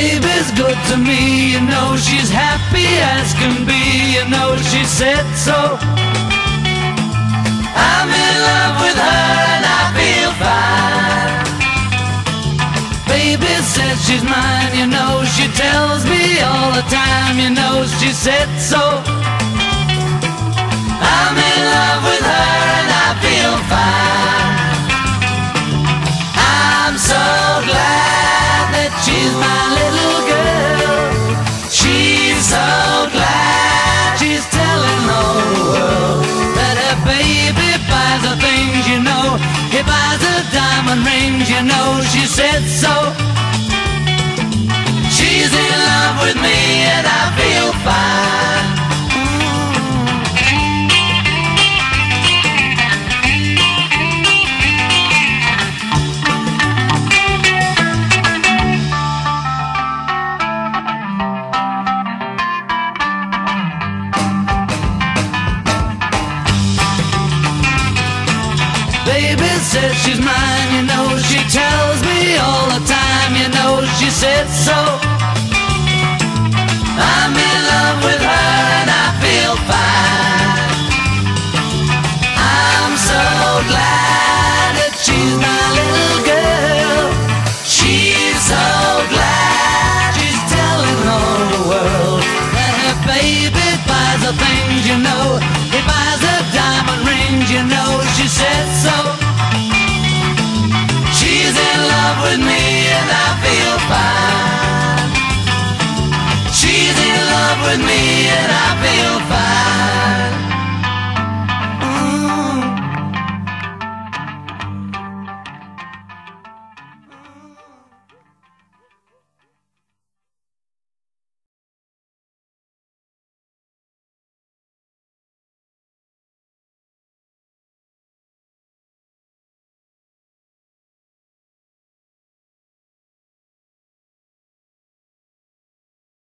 Baby's good to me, you know she's happy as can be, you know she said so. I'm in love with her and I feel fine. Baby says she's mine, you know she tells me all the time, you know she said so. Said so. She's in love with me and I feel fine. Baby says she's mine, you know she tells me all the time, you know she said so. I'm in love with her and I feel fine. I'm so glad that she's my little girl. She's so glad she's telling all the world that her baby buys her things, you know. He buys her diamond rings, you know. She says